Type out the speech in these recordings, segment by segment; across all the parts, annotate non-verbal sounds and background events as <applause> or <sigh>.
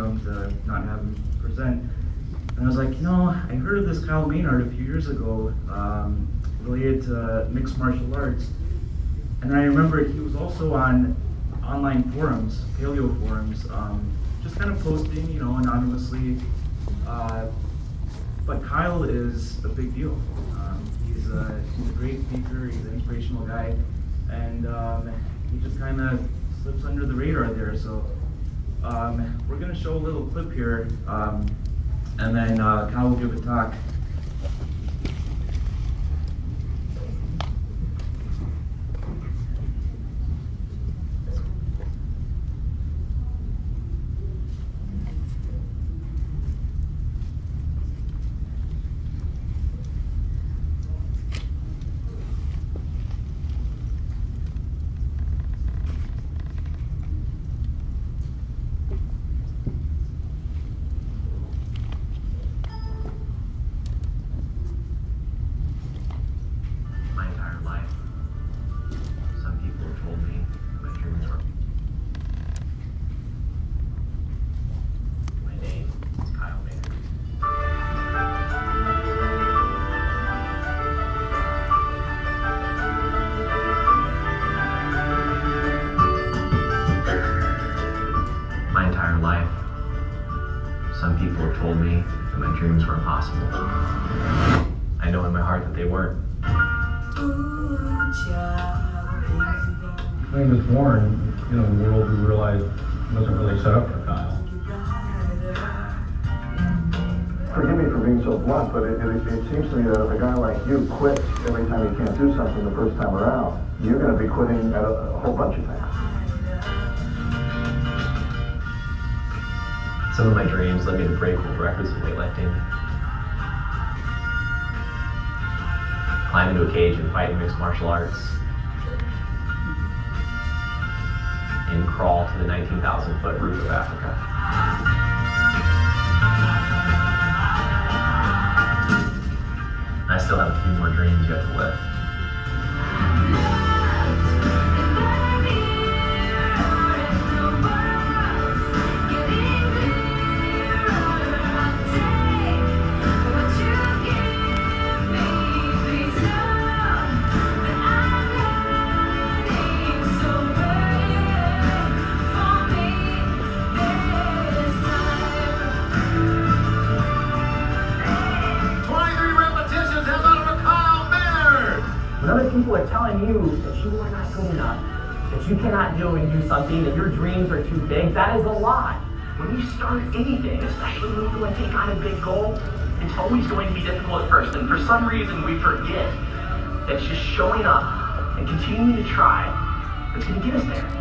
to not have him present. And I was like, you know, I heard of this Kyle Maynard a few years ago, um, related to mixed martial arts. And I remember he was also on online forums, paleo forums, um, just kind of posting, you know, anonymously. Uh, but Kyle is a big deal. Um, he's, a, he's a great speaker, he's an inspirational guy, and um, he just kind of slips under the radar there. So um, we're going to show a little clip here, um, and then uh, Kyle will give a talk. Born, you know, the world we realized wasn't really set up for Kyle. Forgive me for being so blunt, but it, it, it seems to me that if a guy like you quits every time he can't do something the first time around, you're going to be quitting at a, a whole bunch of things. Some of my dreams led me to break world records in weightlifting. Climb into a cage and fight in mixed martial arts. And crawl to the 19,000 foot roof of Africa. I still have a few more dreams yet to live. Something, that your dreams are too big, that is a lie. When you start anything, especially when you go and take on a big goal, it's always going to be difficult at first. And for some reason, we forget that just showing up and continuing to try that's going to get us there.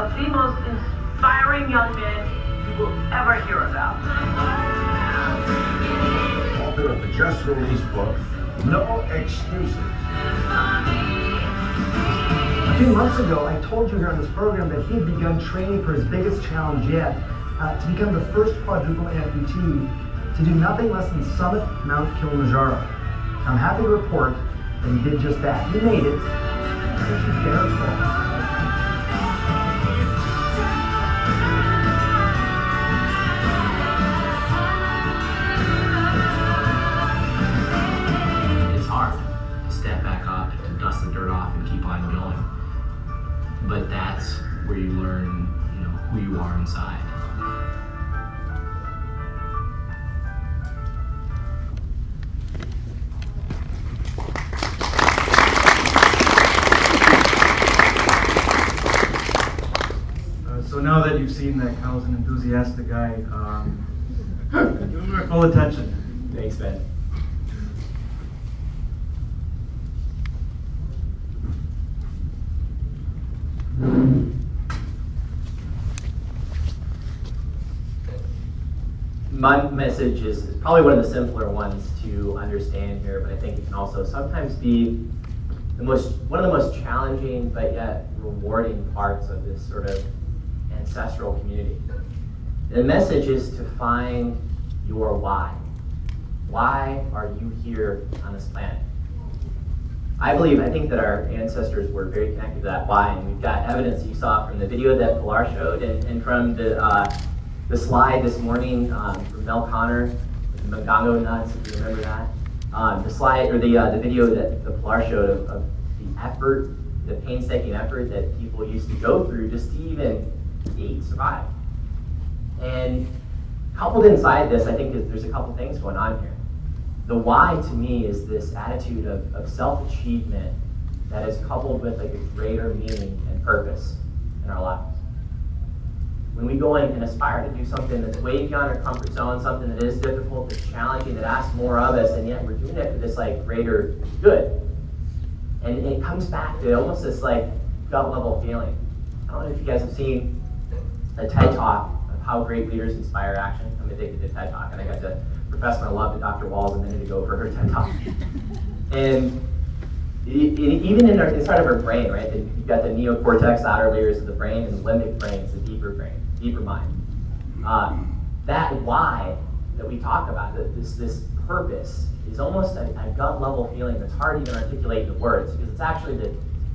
Of the most inspiring young men you will ever hear about. Author of the just released book, No Excuses. A few months ago, I told you here on this program that he had begun training for his biggest challenge yet, uh, to become the first quadruple amputee to do nothing less than summit Mount Kilimanjaro. I'm happy to report that he did just that. He made it. This is where you learn, you know, who you are inside. Uh, so now that you've seen that Kyle's an enthusiastic guy, um, <laughs> give him our full attention. Thanks, Ben. My message is is probably one of the simpler ones to understand here, but I think it can also sometimes be the most one of the most challenging but yet rewarding parts of this sort of ancestral community. The message is to find your why. Why are you here on this planet? I believe, I think that our ancestors were very connected to that why, and we've got evidence you saw from the video that Pilar showed and, and from the, uh, the slide this morning um, from Mel Konner, the Mongongo nuts, if you remember that. Um, the slide, or the, uh, the video that the Pilar showed of, of the effort, the painstaking effort that people used to go through just to even eat, survive. And coupled inside this, I think there's a couple things going on here. The why to me is this attitude of, of self-achievement that is coupled with like a greater meaning and purpose in our lives. When we go in and aspire to do something that's way beyond our comfort zone, something that is difficult, that's challenging, that asks more of us, and yet we're doing it for this like greater good. And it comes back to almost this like gut level feeling. I don't know if you guys have seen a TED talk of how great leaders inspire action. I'm addicted to TED talk, and I got to profess my love to Dr. Wahls a minute ago for her TED talk. <laughs> and it, it, even in our, inside of our brain, right? You've got the neocortex, outer layers of the brain, and the limbic brain is the deeper brain, deeper mind. Uh, that why that we talk about, this this purpose, is almost a, a gut level feeling that's hard to even articulate in words because it's actually the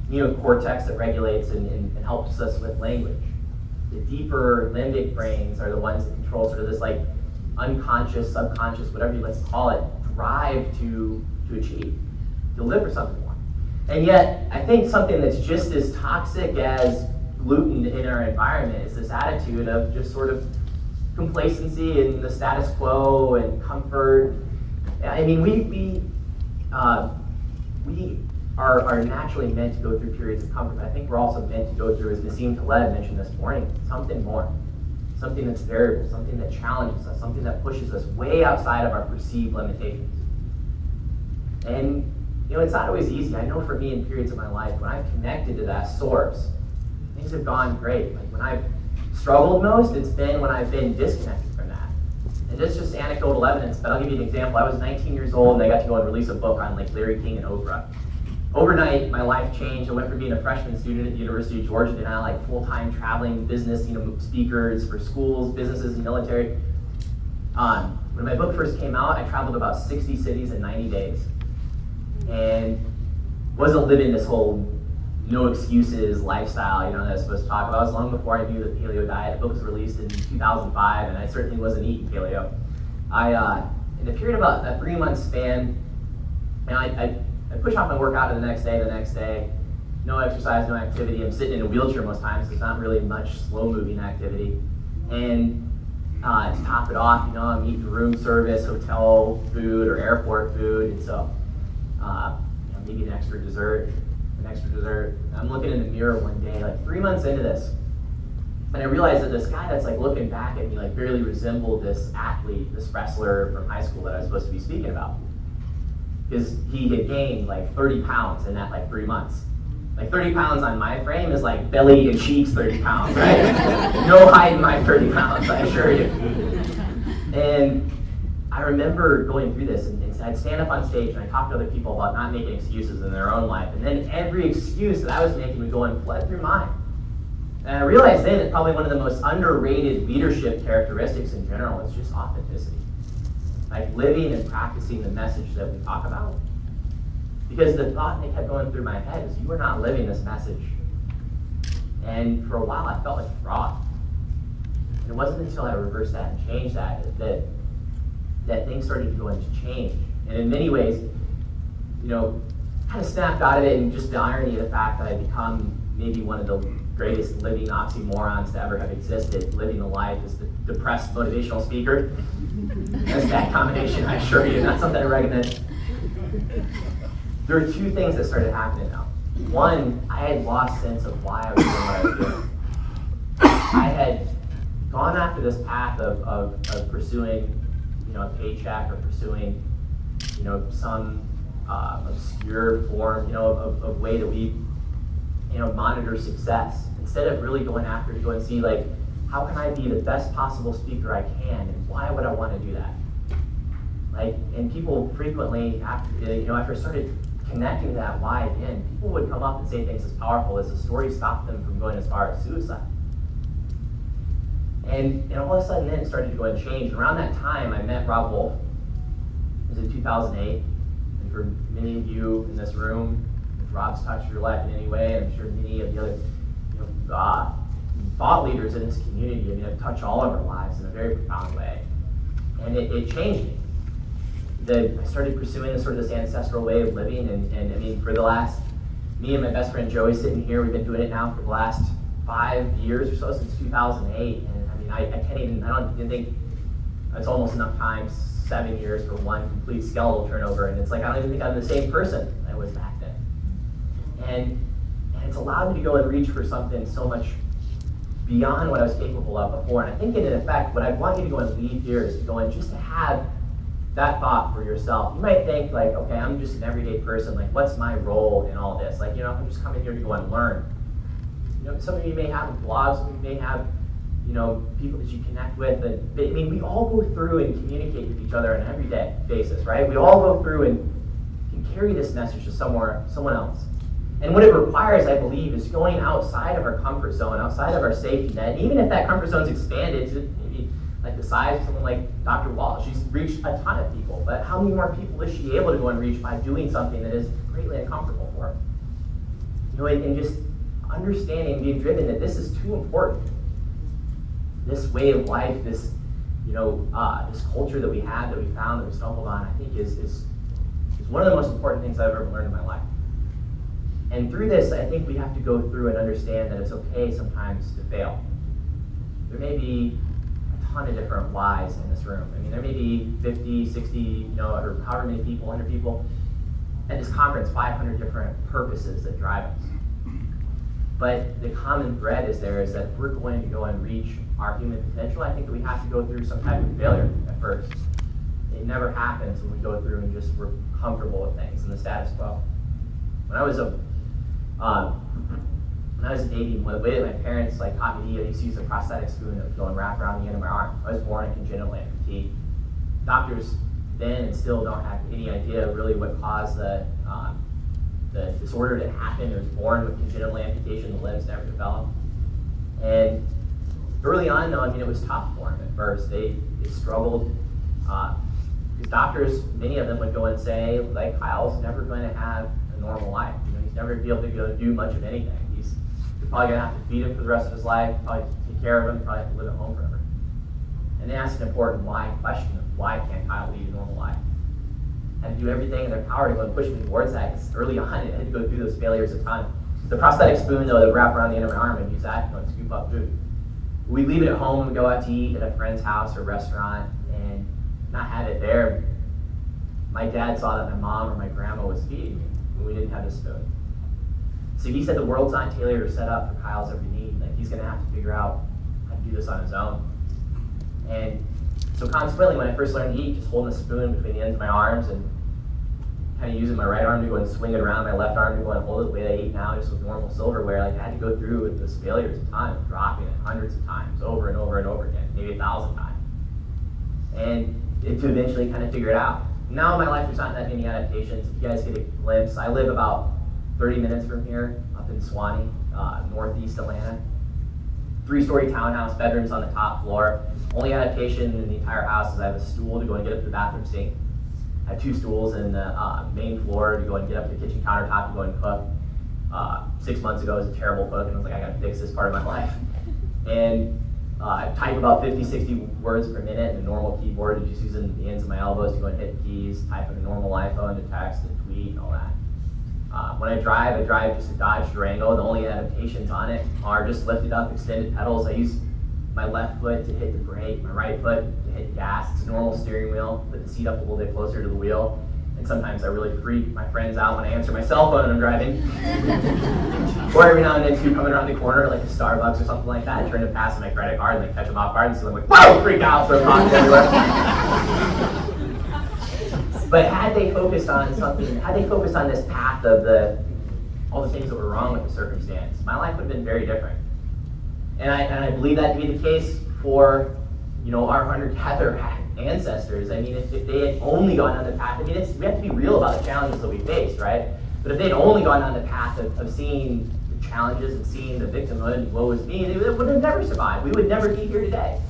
neocortex that regulates and, and, and helps us with language. The deeper limbic brains are the ones that control sort of this like unconscious, subconscious, whatever you let's call it, drive to to achieve, deliver something more. And yet, I think something that's just as toxic as gluten in our environment is this attitude of just sort of complacency and the status quo and comfort. I mean, we we uh, we are, are naturally meant to go through periods of comfort, but I think we're also meant to go through, as Nassim Taleb mentioned this morning, something more something that's variable, something that challenges us, something that pushes us way outside of our perceived limitations. And you know, it's not always easy. I know for me in periods of my life, when I've connected to that source, things have gone great. Like when I've struggled most, it's been when I've been disconnected from that. And this is just anecdotal evidence, but I'll give you an example. I was 19 years old and I got to go and release a book on like Larry King and Oprah. Overnight, my life changed. I went from being a freshman student at the University of Georgia to now like full-time traveling business, you know, speakers for schools, businesses, and military. Um, when my book first came out, I traveled about 60 cities in 90 days, and wasn't living this whole no excuses lifestyle, you know, that I was supposed to talk about. It was long before I knew the paleo diet. The book was released in 2005, and I certainly wasn't eating paleo. I, uh, in a period of about a three-month span, and I, I I push off my workout the next day, the next day. No exercise, no activity. I'm sitting in a wheelchair most times, so it's not really much slow moving activity. And uh, to top it off, you know, I'm eating room service, hotel food, or airport food. And so, uh, you know, maybe an extra dessert, an extra dessert. I'm looking in the mirror one day, like three months into this, and I realized that this guy that's like looking back at me like barely resembled this athlete, this wrestler from high school that I was supposed to be speaking about because he had gained like 30 pounds in that like three months. Like 30 pounds on my frame is like belly and cheeks 30 pounds, right? <laughs> no hiding my 30 pounds, I assure you. And I remember going through this, and, and I'd stand up on stage and I'd talk to other people about not making excuses in their own life. And then every excuse that I was making would go and flood through mine. And I realized then that probably one of the most underrated leadership characteristics in general is just authenticity like living and practicing the message that we talk about. Because the thought that kept going through my head is, you are not living this message. And for a while, I felt like fraud. And it wasn't until I reversed that and changed that that that things started to go into change. And in many ways, you know, kind of snapped out of it, and just the irony of the fact that I become maybe one of the greatest living oxymorons to ever have existed, living a life as the depressed motivational speaker. That's bad combination, I assure you, not something I recommend. There are two things that started happening now. One, I had lost sense of why I was doing what I was doing. I had gone after this path of, of, of pursuing, you know, a paycheck or pursuing, you know, some uh, obscure form, you know, of, of way that we you know, monitor success instead of really going after to go and see like how can I be the best possible speaker I can, and why would I want to do that? Like, and people frequently, after, you know, after I started connecting that why again, people would come up and say things as powerful as the story stopped them from going as far as suicide. And, and all of a sudden then it started to go and change. Around that time, I met Robb Wolf. Was in 2008. And for many of you in this room, Robb's touched your life in any way, and I'm sure many of the other you know, uh, thought leaders in this community, I mean, have touched all of our lives in a very profound way. And it, it changed me. The, I started pursuing this sort of this ancestral way of living, and, and I mean, for the last, me and my best friend Joey sitting here, we've been doing it now for the last five years or so, since 2008. And I mean, I, I can't even, I don't even think it's almost enough time, seven years for one complete skeletal turnover. And it's like, I don't even think I'm the same person I was back then. And, and it's allowed me to go and reach for something so much beyond what I was capable of before. And I think in effect, what I want you to go and leave here is to go and just to have that thought for yourself. You might think like, okay, I'm just an everyday person. Like, what's my role in all this? Like, you know, I'm just coming here to go and learn. You know, some of you may have blogs, some of you may have, you know, people that you connect with. And I mean, we all go through and communicate with each other on an everyday basis, right? We all go through and can carry this message to somewhere, someone else. And what it requires, I believe, is going outside of our comfort zone, outside of our safety net. And even if that comfort zone's expanded to maybe like the size of someone like Dr. Wall, she's reached a ton of people. But how many more people is she able to go and reach by doing something that is greatly uncomfortable for her? You know, and, and just understanding, being driven that this is too important. This way of life, this, you know, uh, this culture that we have, that we found, that we stumbled on, I think is, is, is one of the most important things I've ever learned in my life. And through this, I think we have to go through and understand that it's okay sometimes to fail. There may be a ton of different whys in this room. I mean, there may be 50, 60, you know, or however many people, 100 people at this conference, 500 different purposes that drive us. But the common thread is there is that we're going to go and reach our human potential, I think that we have to go through some type of failure at first. It never happens when we go through and just we're comfortable with things and the status quo. When I was a um, when I was a baby, the way that my parents like taught me to eat, I used to use a prosthetic spoon that would go and wrap around the end of my arm. I was born a congenital amputee. Doctors then and still don't have any idea really what caused the um, the disorder to happen. I was born with congenital amputation, the limbs never developed. And early on, though, I mean, it was tough for them at first. They, they struggled. Uh, because doctors, many of them would go and say, like, Kyle's never going to have a normal life. You know, he's never going to be able to go do much of anything. He's you're probably going to have to feed him for the rest of his life, probably take care of him, probably have to live at home forever. And they asked an important why question of why can't Kyle lead a normal life? To do everything in their power to go and push me towards that. Because early on, <laughs> it had to go through those failures a ton. The prosthetic spoon, though, that wrap around the end of my arm and use that to and scoop up food. We leave it at home and go out to eat at a friend's house or restaurant and not have it there. My dad saw that my mom or my grandma was feeding me when we didn't have a spoon. So he said the world's not tailored or set up for Kyle's every need. Like he's gonna have to figure out how to do this on his own. And so consequently, when I first learned to eat, just holding a spoon between the ends of my arms and kind of using my right arm to go and swing it around, my left arm to go and hold it the way I eat now, just with normal silverware. Like I had to go through with this failures a time, dropping it hundreds of times, over and over and over again, maybe a thousand times. And it, to eventually kind of figure it out. Now my life, there's not that many adaptations. If you guys get a glimpse, I live about 30 minutes from here, up in Suwanee, uh, northeast Atlanta. Three-story townhouse, bedrooms on the top floor. Only adaptation in the entire house is I have a stool to go and get up to the bathroom sink. I have two stools in the uh, main floor to go and get up to the kitchen countertop to go and cook. Uh, six months ago, I was a terrible cook, and I was like, I gotta fix this part of my <laughs> life. And uh, I type about 50, 60 words per minute in a normal keyboard, just using the ends of my elbows to go and hit keys, type in a normal iPhone to text and tweet and all that. Uh, when I drive, I drive just a Dodge Durango. The only adaptations on it are just lifted up, extended pedals. I use my left foot to hit the brake, my right foot hit gas. It's a normal steering wheel. Put the seat up a little bit closer to the wheel. And sometimes I really freak my friends out when I answer my cell phone and I'm driving. <laughs> or every now and then, too, coming around the corner, like a Starbucks or something like that, I turn to pass my credit card and like catch them off guard and so I'm like, whoa, freak out, throw rocks everywhere. <laughs> But had they focused on something, had they focused on this path of the all the things that were wrong with the circumstance, my life would have been very different. And I, and I believe that to be the case for, you know, our hunter-gatherer ancestors. I mean, if, if they had only gone down the path, I mean, it's, we have to be real about the challenges that we faced, right? But if they'd only gone down the path of, of seeing the challenges and seeing the victimhood and woe is me, they would have never survived. We would never be here today.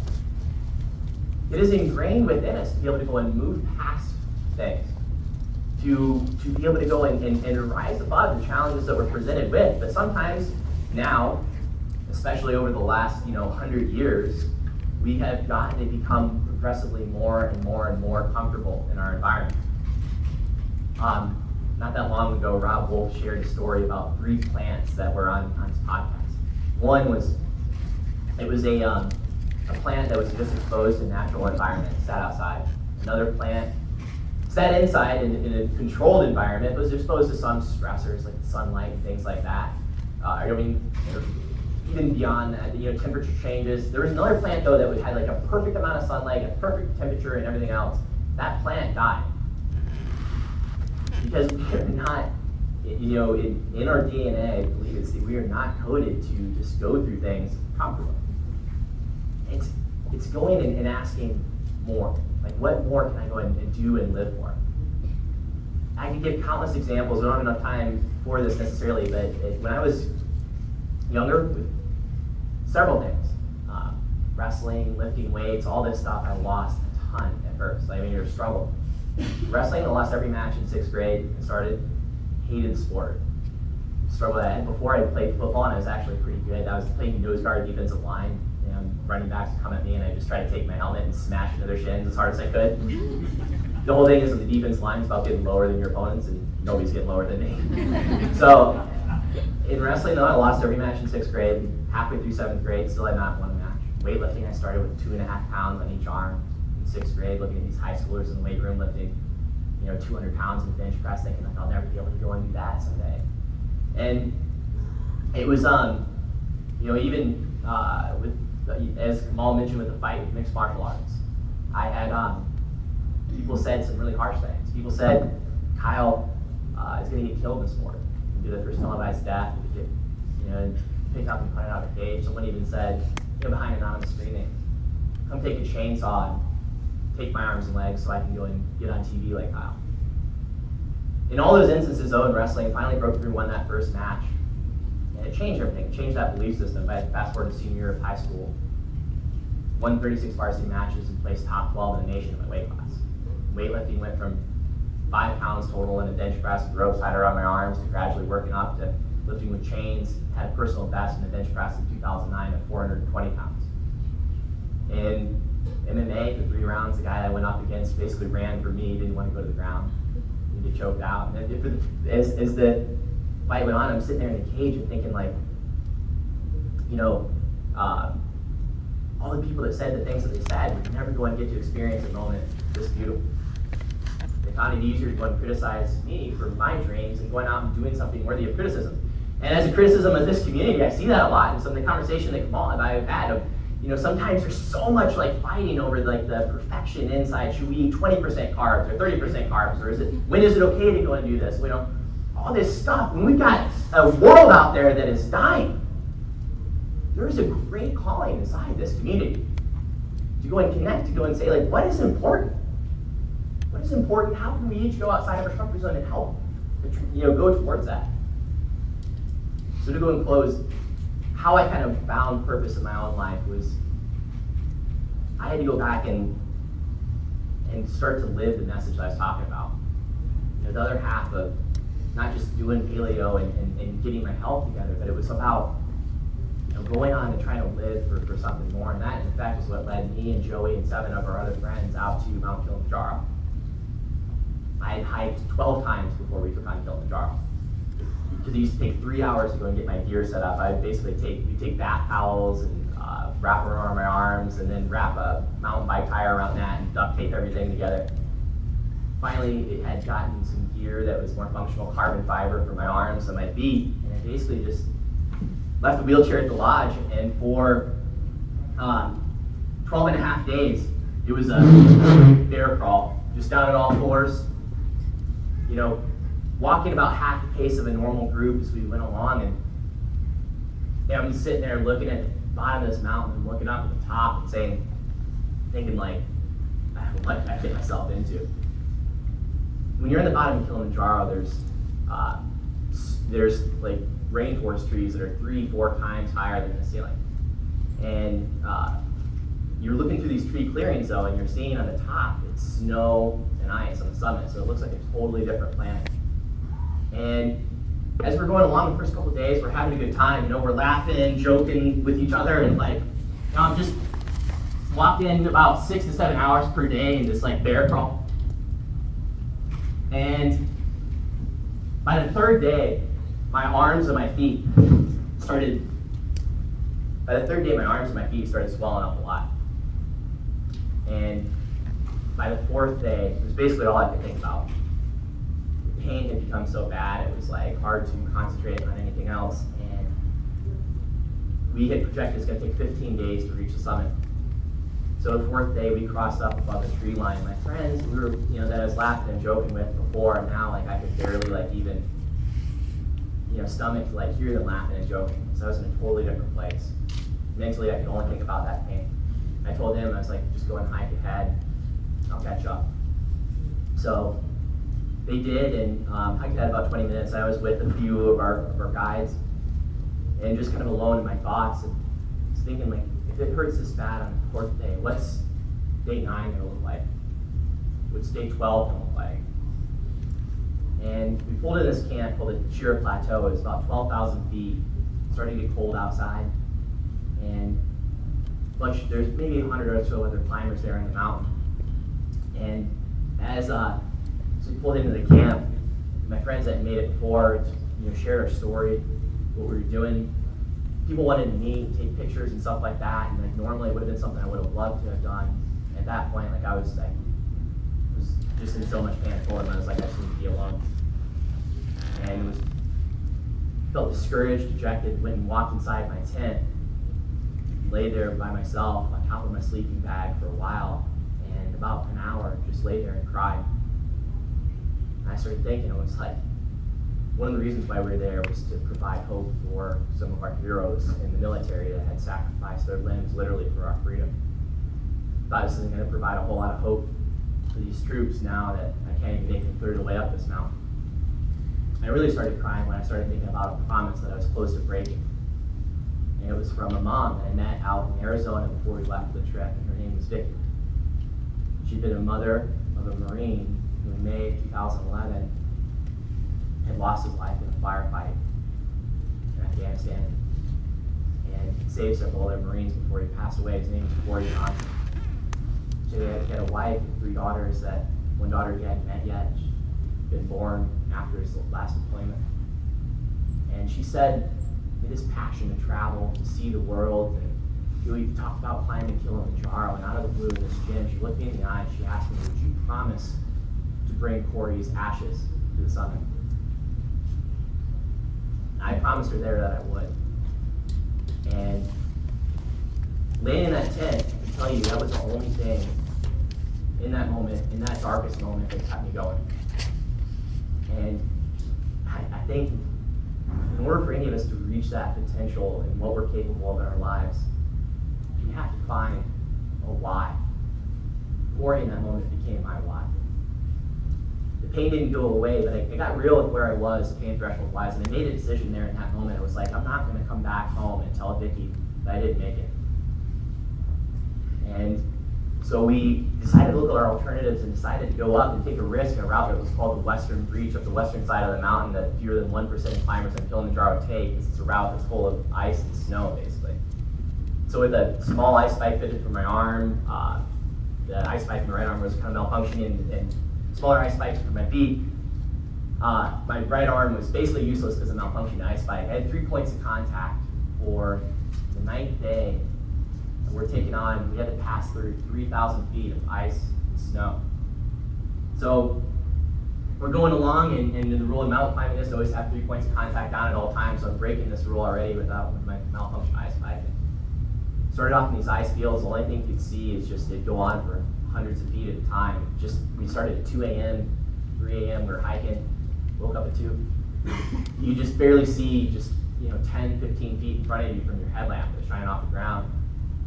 It is ingrained within us to be able to go and move past things, to, to be able to go and, and, and rise above the challenges that we're presented with. But sometimes now, especially over the last you know hundred years, we have gotten to become progressively more and more and more comfortable in our environment. Um, not that long ago, Robb Wolf shared a story about three plants that were on, on his podcast. One was, it was a, um, a plant that was just exposed to natural environment, sat outside. Another plant sat inside in, in a controlled environment, but was exposed to some stressors like sunlight things like that. Uh, I mean, even beyond that, you know, temperature changes. There was another plant though that had like a perfect amount of sunlight, a perfect temperature, and everything else. That plant died because we are not, you know, in, in our DNA, I believe it's we are not coded to just go through things properly. It's it's going and, and asking more. Like, what more can I go and, and do and live for? I could give countless examples. I don't have enough time for this necessarily, but it, when I was younger, with several things. Uh, wrestling, lifting weights, all this stuff, I lost a ton at first. I mean, you're a struggle. Wrestling, I lost every match in sixth grade. and started, hated the sport. Struggled with that. Before I played football, and I was actually pretty good. I was playing nose guard, defensive line. And running backs would come at me, and I just tried to take my helmet and smash into their shins as hard as I could. the whole thing is that the defense line is about getting lower than your opponents, and nobody's getting lower than me. <laughs> so in wrestling, though, I lost every match in sixth grade. Halfway through seventh grade, still had not won a match. Weightlifting, I started with two and a half pounds on each arm in sixth grade, looking at these high schoolers in the weight room lifting, you know, 200 pounds in bench press, thinking like I'll never be able to go and do that someday. And it was, um, you know, even uh, with, as Kamal mentioned with the fight with mixed martial arts, I had um, people said some really harsh things. People said Kyle uh, is going to get killed in the sport. Do the first televised death. Get, you know, picked up and it out the cage. Someone even said, you know, behind anonymous screaming, come take a chainsaw and take my arms and legs so I can go and get on TV like Kyle. In all those instances, though, in wrestling, finally broke through, won that first match. And it changed everything. It changed that belief system. I fast forward to senior year of high school. Won 36 varsity matches and placed top 12 in the nation in my weight class. Weightlifting went from five pounds total in a bench press with ropes tied around my arms to gradually working up to lifting with chains. Had a personal best in the bench press in 2009 at 420 pounds. In MMA, for three rounds, the guy I went up against basically ran for me, didn't want to go to the ground. He get choked out. And as, as the fight went on, I'm sitting there in the cage and thinking like, you know, uh, all the people that said the things that they said would never go and get to experience a moment this beautiful. They found it easier to go and criticize me for my dreams and going out and doing something worthy of criticism. And as a criticism of this community, I see that a lot in some of the conversation that Kamal and I have had of, you know, sometimes there's so much like fighting over like the perfection inside. Should we eat 20% carbs or 30% carbs? Or is it, when is it okay to go and do this? You know, all this stuff. When we've got a world out there that is dying, there is a great calling inside this community to go and connect, to go and say, like, what is important? What is important? How can we each go outside of our comfort zone and help, you know, go towards that? So to go and close, how I kind of found purpose in my own life was I had to go back and and start to live the message that I was talking about. You know, the other half of not just doing paleo and, and, and getting my health together, but it was about you know, going on and trying to live for, for something more. And that, in fact, is what led me and Joey and seven of our other friends out to Mount Kilimanjaro. I had hiked 12 times before we took on Kilimanjaro. Because it used to take three hours to go and get my gear set up. I basically take, we take bath towels and uh, wrap around my arms and then wrap a mountain bike tire around that and duct tape everything together. Finally, it had gotten some gear that was more functional carbon fiber for my arms and my feet. And I basically just left the wheelchair at the lodge. And for um, 12 and a half days, it was a bear crawl, just down on all fours, you know, walking about half the pace of a normal group as we went along. And, and I'm sitting there looking at the bottom of this mountain and looking up at the top and saying, thinking like, what did I get myself into? When you're in the bottom of Kilimanjaro, there's uh, there's like rainforest trees that are three, four times higher than the ceiling, and uh, you're looking through these tree clearings though, and you're seeing on the top it's snow and ice on the summit, so it looks like a totally different planet. And as we're going along the first couple days, we're having a good time. You know, we're laughing, joking with each other, and like, you know, I'm just locked in about six to seven hours per day in this like bear crawl. And by the third day, my arms and my feet started. By the third day, my arms and my feet started swelling up a lot. And by the fourth day, it was basically all I could think about the pain had become so bad, it was like hard to concentrate on anything else. And we had projected it's going to take 15 days to reach the summit. So the fourth day, we crossed up above the tree line. My friends, we were, you know, that I was laughing and joking with before, and now like I could barely like even, you know, stomach to like hear them laughing and joking. So I was in a totally different place. Mentally, I could only think about that pain. I told him I was like, just go and hike ahead. I'll catch up. So they did, and um, I had about 20 minutes. I was with a few of our, of our guides, and just kind of alone in my thoughts, and was thinking like, if it hurts this bad on the fourth day, what's day nine gonna look like? What's day 12 gonna look like? And we pulled in this camp called the Shira Plateau. It's about 12,000 feet. Starting to get cold outside, and bunch, there's maybe 100 or so other climbers there in the mountain. And as uh, so we pulled into the camp, my friends that made it before, you know, shared our story, what we were doing. People wanted me to take pictures and stuff like that. And like normally it would have been something I would have loved to have done. At that point, like I was like, was just in so much told him I was like, I just need to be alone. And it was felt discouraged, dejected. Went and walked inside my tent, lay there by myself on top of my sleeping bag for a while, and about an hour just lay there and cried. And I started thinking, it was like, one of the reasons why we were there was to provide hope for some of our heroes in the military that had sacrificed their limbs literally for our freedom. Thought this isn't going to provide a whole lot of hope for these troops now that I can't even make it clear the way up this mountain. I really started crying when I started thinking about a promise that I was close to breaking. And it was from a mom that I met out in Arizona before we left the trip, and her name was Vicky. She'd been a mother of a Marine who in May of 2011 had lost his life in a firefight in Afghanistan and saved several other Marines before he passed away. His name was Corey Johnson. She had, had a wife and three daughters that one daughter he hadn't met yet. She'd been born after his last deployment. And she said, he had this passion to travel, to see the world, and you talked about climbing Kilimanjaro, and out of the blue in this gym, she looked me in the eye and she asked me, would you promise to bring Corey's ashes to the summit? I promised her there that I would. And laying in that tent, I can tell you that was the only thing in that moment, in that darkest moment, that kept me going. And I, I think in order for any of us to reach that potential and what we're capable of in our lives, have to find a why. Corey in that moment became my why. The pain didn't go away, but I, I got real with where I was, pain threshold wise, and I made a decision there in that moment. It was like, I'm not going to come back home and tell Vicky that I didn't make it. And so we decided to look at our alternatives and decided to go up and take a risk in a route that was called the Western Breach up the western side of the mountain that fewer than 1% of climbers on Kilimanjaro take. It's a route that's full of ice and snow, basically. So with a small ice pipe fitted for my arm, uh, the ice pipe in my right arm was kind of malfunctioning, and, smaller ice pipes for my feet. Uh, my right arm was basically useless because of malfunctioning ice pipe. I had three points of contact for the ninth day. We're taking on, we had to pass through 3,000 feet of ice and snow. So we're going along, and, and the rule of mountain climbing is to always have three points of contact down at all times. So I'm breaking this rule already without with my malfunctioning ice pipe. Started off in these ice fields. The only thing you'd see is just it'd go on for hundreds of feet at a time. Just we started at 2 a.m., 3 a.m. We were hiking. Woke up at two. You just barely see just you know, 10, 15 feet in front of you from your headlamp that's shining off the ground.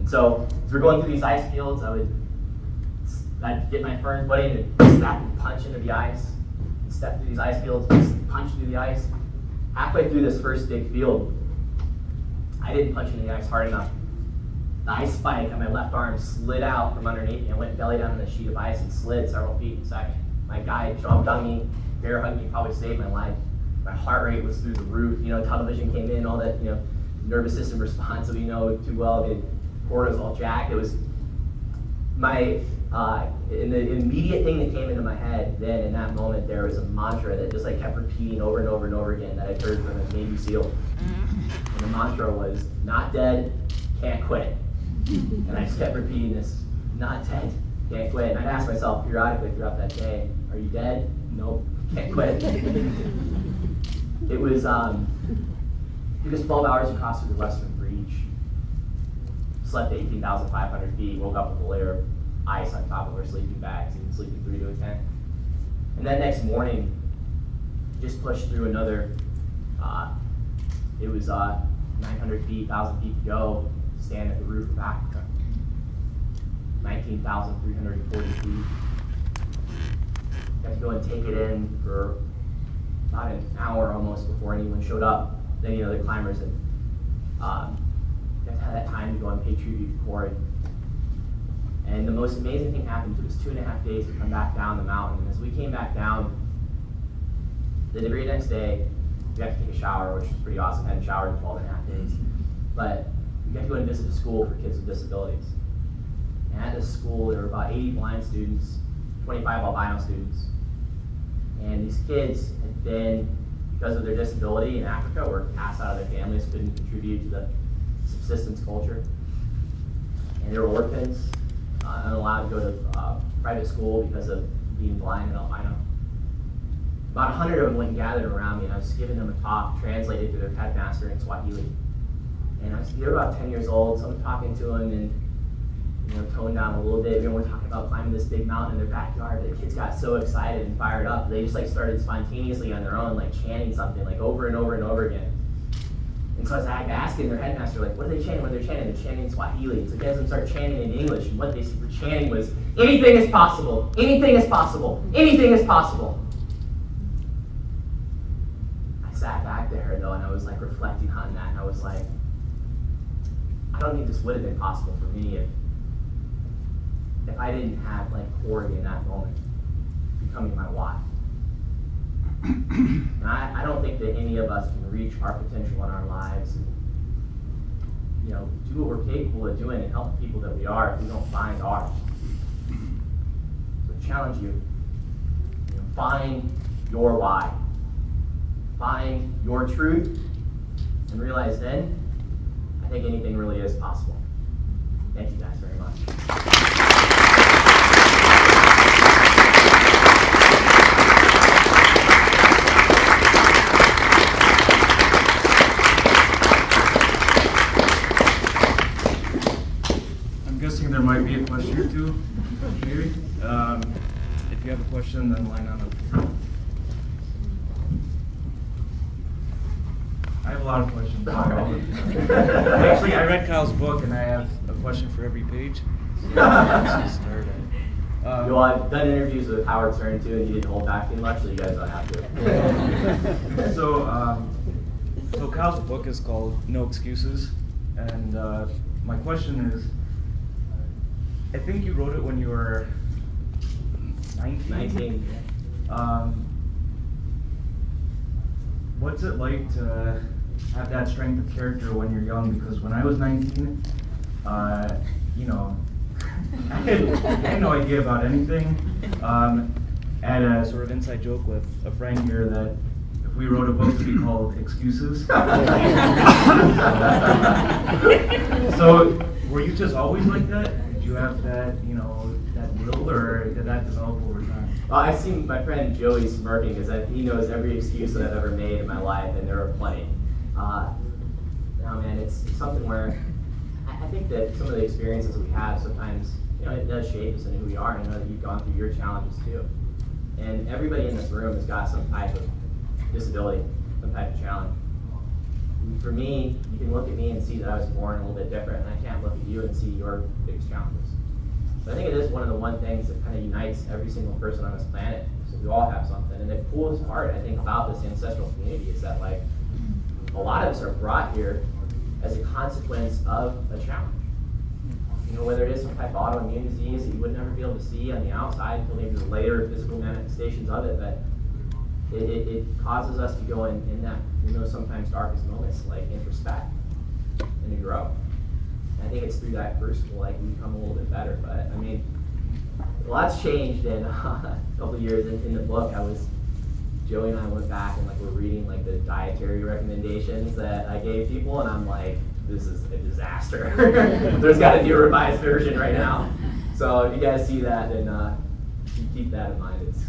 And so as we're going through these ice fields, I would I'd get my Ferns buddy to snap and punch into the ice, and step through these ice fields, punch through the ice. Halfway through this first big field, I didn't punch into the ice hard enough. The ice spike on my left arm slid out from underneath me and went belly down in the sheet of ice and slid several feet in a second. My guy jumped on me, bear hugged me, probably saved my life. My heart rate was through the roof. You know, television came in, all that, you know, nervous system <laughs> response that we know too well. The cortisol was all jacked. It was my uh, and the immediate thing that came into my head then in that moment there was a mantra that just like kept repeating over and over and over again that I heard from a Navy SEAL. And the mantra was not dead, can't quit. And I just kept repeating this, not dead, can't quit. And I'd ask myself periodically throughout that day, are you dead? Nope, can't quit. it was um, it was 12 hours across the Western Breach. Slept 18,500 feet, woke up with a layer of ice on top of our sleeping bags, even sleeping through to a tent. And that next morning, just pushed through another, uh, it was uh, 900 feet, 1,000 feet to go, stand at the roof of Africa. 19,340 feet. Got to go and take it in for about an hour almost before anyone showed up. The other climbers And um, got to have that time to go and pay tribute to Corey. And the most amazing thing happened. It us two and a half days to come back down the mountain. And as we came back down, the very next day, we had to take a shower, which was pretty awesome. I hadn't showered in 12 and a half days. But we got to go and visit a school for kids with disabilities. And at this school, there were about 80 blind students, 25 albino students. And these kids had been, because of their disability in Africa, were cast out of their families, couldn't contribute to the subsistence culture. And they were orphans, uh, unallowed to go to uh, private school because of being blind and albino. About 100 of them went and gathered around me, and I was giving them a talk translated to their headmaster in Swahili. And I was, they were about 10 years old, so I'm talking to them and you know, toned down a little bit. We were talking about climbing this big mountain in their backyard. The kids got so excited and fired up. They just like started spontaneously on their own, like chanting something like over and over and over again. And so I was like, asking their headmaster, like, what are they chanting? What are they chanting? They're chanting in Swahili. So he has them start chanting in English. And what they were chanting was, anything is possible. Anything is possible. Anything is possible. I sat back there though, and I was like reflecting on that, and I was like, I don't think this would have been possible for me if if I didn't have like Corey in that moment becoming my wife. and I, I don't think that any of us can reach our potential in our lives and you know do what we're capable of doing and help the people that we are if we don't find ours. So I challenge you, you know, find your why. Find your truth and realize then I think anything really is possible. Thank you guys very much. I'm guessing there might be a question or two, maybe. Um, if you have a question, then line up here. I have a lot of questions. <laughs> Actually, I read Kyle's book and I have a question for every page. <laughs> So let's just start it. Um, Well, I've done interviews with Howard Stern too, and he didn't hold back too much, so you guys don't have to. <laughs> so, um, so Kyle's book is called No Excuses, and uh, my question is, I think you wrote it when you were 19. 19. Um, what's it like to have that strength of character when you're young? Because when I was 19, uh, you know, <laughs> I had, I had no idea about anything. Um, I had a sort of inside joke with a friend here that if we wrote a book, it would be called Excuses. <laughs> so, were you just always like that? Did you have that, you know, that will, or did that develop over time? Well, I see my friend Joey smirking because he knows every excuse that I've ever made in my life, and there are plenty. Uh, no, man, it's, something where I, I think that some of the experiences we have sometimes, you know, it does shape us into who we are. And I know that you've gone through your challenges too. And everybody in this room has got some type of disability, some type of challenge. For me, you can look at me and see that I was born a little bit different, and I can't look at you and see your biggest challenges. But I think it is one of the one things that kind of unites every single person on this planet. So we all have something. And the coolest part, I think, about this ancestral community is that like a lot of us are brought here as a consequence of a challenge. You know, whether it is some type of autoimmune disease that you would never be able to see on the outside until maybe the later physical manifestations of it, but it, it, it causes us to go in, in that, you know, sometimes darkest moments, like introspect and to grow. And I think it's through that crucible, like, we become a little bit better. But, I mean, a lot's changed in <laughs> a couple years. In, in the book, I was, Joey and I went back and, like, we're reading, like, the dietary recommendations that I gave people, and I'm like, this is a disaster. <laughs> There's got to be a revised version right now. So if you guys see that, then uh, keep that in mind. It's,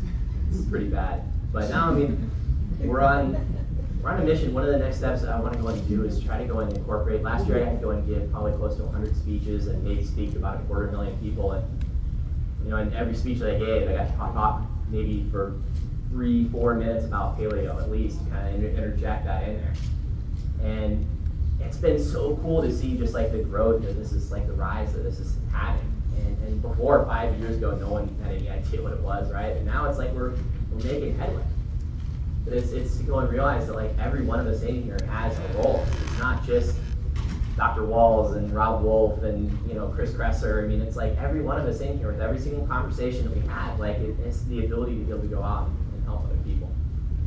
it's pretty bad. But now, I mean, we're on we're on a mission. One of the next steps I want to go and do is try to go and incorporate. Last year, I had to go and give probably close to 100 speeches and maybe speak to about a quarter million people. And you know, in every speech that I gave, I got to talk maybe for three, four minutes about paleo at least, kind of interject that in there. And it's been so cool to see just like the growth that this is like the rise that this is having. And, and before five years ago, no one had any idea what it was, right? And now it's like we're we're making headway. But it's, it's to go and realize that like every one of us in here has a role. It's not just Dr. Wahls and Robb Wolf and you know Chris Kresser. I mean, it's like every one of us in here with every single conversation that we have, like it, it's the ability to be able to go out help other people.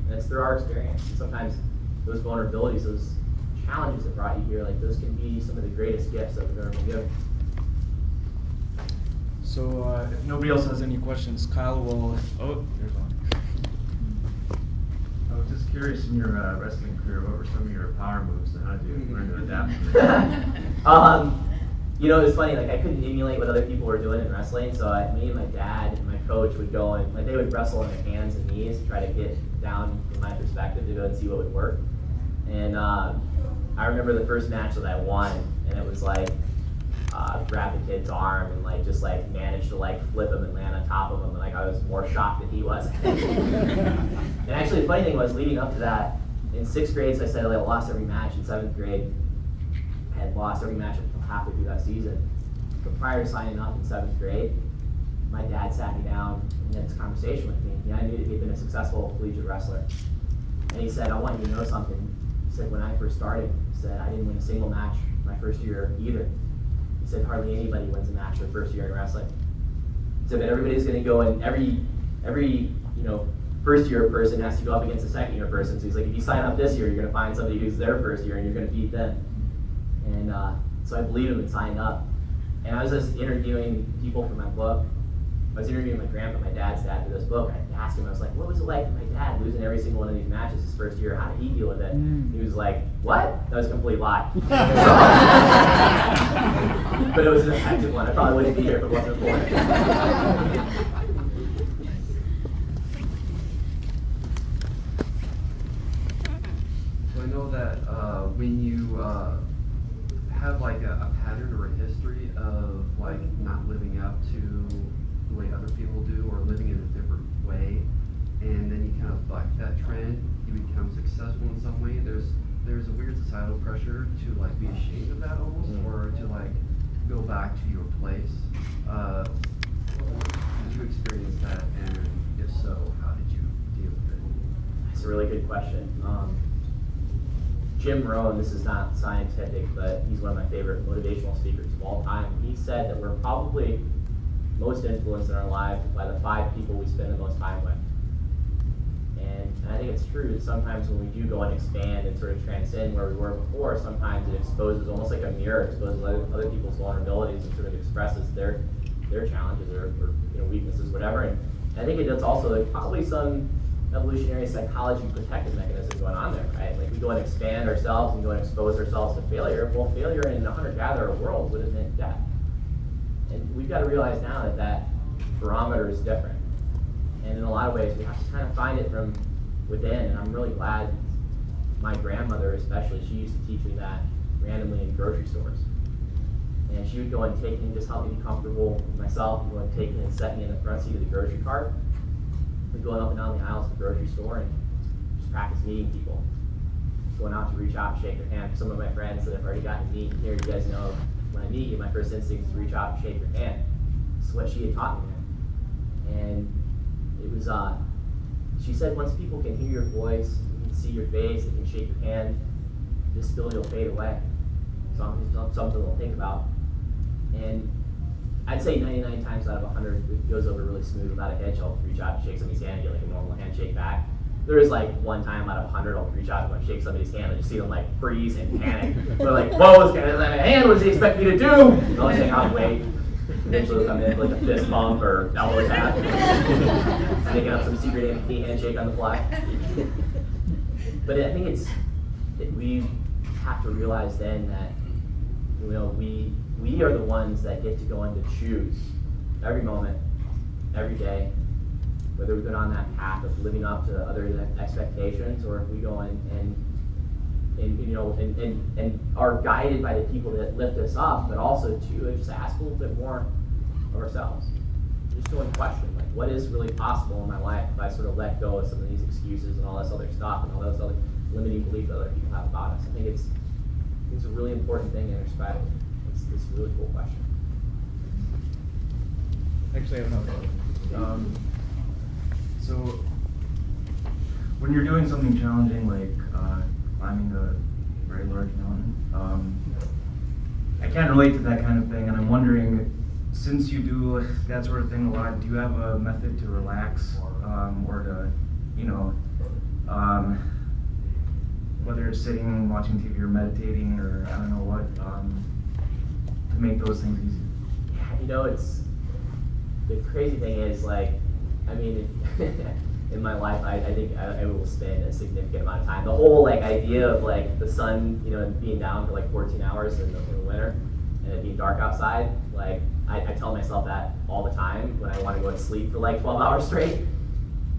And it's through our experience. And sometimes those vulnerabilities, those challenges that brought you here, like those can be some of the greatest gifts that we've ever been given. So uh, if nobody else has any questions, Kyle will. Oh, there's one. I was just curious in your uh, wrestling career, what were some of your power moves and how did you learn to adapt to them? <laughs> um, you know, it's funny. Like I couldn't emulate what other people were doing in wrestling, so I, me and my dad and my coach would go and like they would wrestle on their hands and knees to try to get down from my perspective to go and see what would work. And um, I remember the first match that I won, and it was like uh, grab the kid's arm and like just like managed to like flip him and land on top of him. And like I was more shocked than he was. <laughs> and actually, the funny thing was, leading up to that, in sixth grade, so I said I like, lost every match. In seventh grade, I had lost every match halfway through that season. But prior to signing up in seventh grade, my dad sat me down and had this conversation with me. Yeah, I knew that he'd been a successful collegiate wrestler. And he said, I want you to know something. He said, when I first started, he said, I didn't win a single match my first year either. He said, hardly anybody wins a match their first year in wrestling. He said, but everybody's going to go and every, every, you know, first year person has to go up against a second year person. So he's like, if you sign up this year, you're going to find somebody who's their first year and you're going to beat them. And uh, so I believed him and signed up. And I was just interviewing people for my book. I was interviewing my grandpa, my dad's dad, for this book. I asked him, I was like, what was it like for my dad losing every single one of these matches his first year? How did he deal with it? He was like, what? That was a complete lie. <laughs> but it was an effective one. I probably wouldn't be here if it wasn't for it. So I know that uh, when you uh, have like a, a pattern or a history of like not living up to the way other people do or living in a different way, and then you kind of buck that trend, you become successful in some way. There's there's a weird societal pressure to like be ashamed of that almost, Mhm. or to like go back to your place. Uh, did you experience that, and if so, how did you deal with it? That's a really good question. Um, Jim Rohn, this is not scientific, but he's one of my favorite motivational speakers of all time. He said that we're probably most influenced in our lives by the five people we spend the most time with. And, I think it's true that sometimes when we do go and expand and sort of transcend where we were before, sometimes it exposes almost like a mirror, exposes other, other people's vulnerabilities and sort of expresses their their challenges or, or you know, weaknesses, whatever. And I think it does also like, probably some evolutionary psychology protective mechanism going on there, right? Like we go and expand ourselves and go and expose ourselves to failure. Well, failure in a hunter-gatherer world would have meant death. And we've got to realize now that that barometer is different. And in a lot of ways, we have to kind of find it from within. And I'm really glad my grandmother, especially, she used to teach me that randomly in grocery stores. And she would go and take me, just help me be comfortable with myself, and go and take me and set me in the front seat of the grocery cart. We'd go up and down the aisles of the grocery store and just practice meeting people. going out to reach out and shake their hand. Some of my friends that I've already gotten to meet here, you guys know when I meet you, my first instinct is to reach out and shake your hand. It's what she had taught me. And it was, uh, she said once people can hear your voice, can see your face, they can shake your hand, disability will fade away. Something, something they'll think about. And I'd say 99 times out of 100, it goes over really smooth without a hitch. I'll reach out and shake somebody's hand and get like a normal handshake back. There is like one time out of 100, I'll reach out and shake somebody's hand and just see them like freeze and panic. They're like, <laughs> whoa, what's going on hand? What does he expect me to do? And I'll say, I'll wait. Eventually they'll come in like a fist bump or elbow tap. Making up some secret amputee handshake on the fly. But I think it's, that we have to realize then that, you know, we, we are the ones that get to go in to choose every moment, every day, whether we go on that path of living up to other expectations or if we go in and, and you know, and, and, and are guided by the people that lift us up, but also to just ask a little bit more of ourselves. Just to question, like, what is really possible in my life if I sort of let go of some of these excuses and all this other stuff and all those other limiting beliefs that other people have about us? I think it's, it's a really important thing to introspect. It's, it's a really cool question. Actually, I have another. Um, so, when you're doing something challenging like uh, climbing a very large mountain, um, I can't relate to that kind of thing, and I'm wondering, since you do that sort of thing a lot, do you have a method to relax um, or to, you know, um, whether it's sitting, watching TV, or meditating, or I don't know what, um, to make those things easier? Yeah, you know, it's the crazy thing is like, I mean, <laughs> in my life, I, I think I, I will spend a significant amount of time. The whole like idea of like the sun, you know, being down for like 14 hours in the, in the winter and it being dark outside, like I, I tell myself that all the time when I want to go to sleep for like 12 <laughs> hours straight.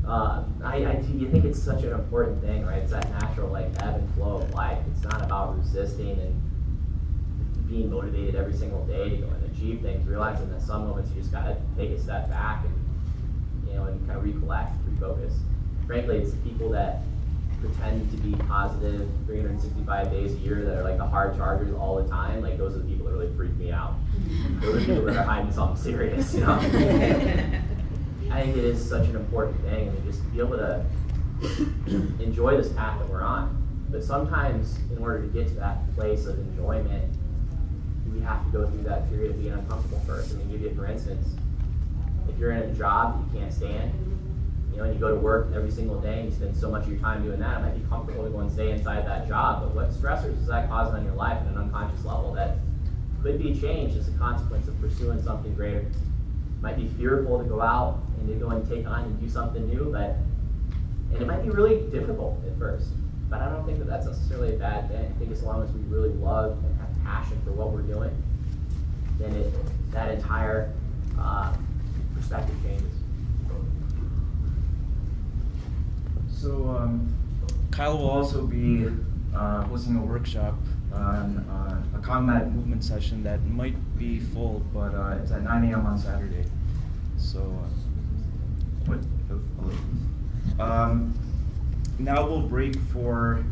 Uh, I, I do you think it's such an important thing, right? It's that natural like ebb and flow of life. It's not about resisting and being motivated every single day to go and achieve things. Realizing that some moments you just gotta take a step back and you know and kind of recollect, refocus. Frankly, it's the people that pretend to be positive 365 days a year that are like the hard chargers all the time. Like those are the people that really freak me out. Those are people that are hiding something serious, you know. I think it is such an important thing, and just to be able to enjoy this path that we're on. But sometimes, in order to get to that place of enjoyment, we have to go through that period of being uncomfortable first. I mean, give you for instance, if you're in a job that you can't stand, you know, and you go to work every single day and you spend so much of your time doing that, it might be comfortable to go and stay inside that job. But what stressors is that causing on your life at an unconscious level that could be changed as a consequence of pursuing something greater? Might be fearful to go out and to go and take on and do something new, but and it might be really difficult at first. But I don't think that that's necessarily a bad thing. I think as long as we really love and passion for what we're doing, then it that entire uh, perspective changes. So, um, Kyle will also be uh, hosting a workshop on uh, a combat movement session that might be full, but uh, it's at 9 a.m. on Saturday. So, what? Um, now we'll break for